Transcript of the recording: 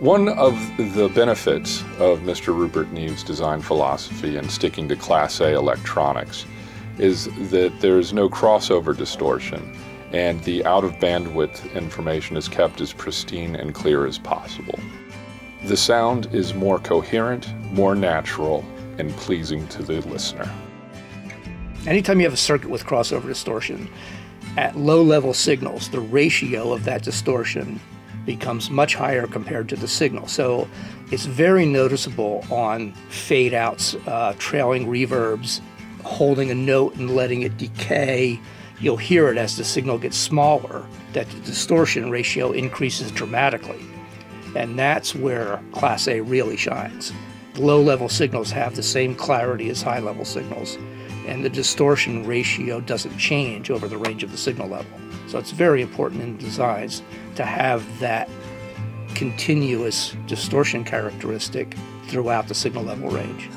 One of the benefits of Mr. Rupert Neve's design philosophy and sticking to Class A electronics is that there is no crossover distortion and the out of bandwidth information is kept as pristine and clear as possible. The sound is more coherent, more natural, and pleasing to the listener. Anytime you have a circuit with crossover distortion, at low level signals, the ratio of that distortion becomes much higher compared to the signal. So it's very noticeable on fade outs, uh, trailing reverbs, holding a note and letting it decay. You'll hear it as the signal gets smaller, that the distortion ratio increases dramatically. And that's where Class A really shines. Low level signals have the same clarity as high level signals, and the distortion ratio doesn't change over the range of the signal level. So it's very important in designs to have that continuous distortion characteristic throughout the signal level range.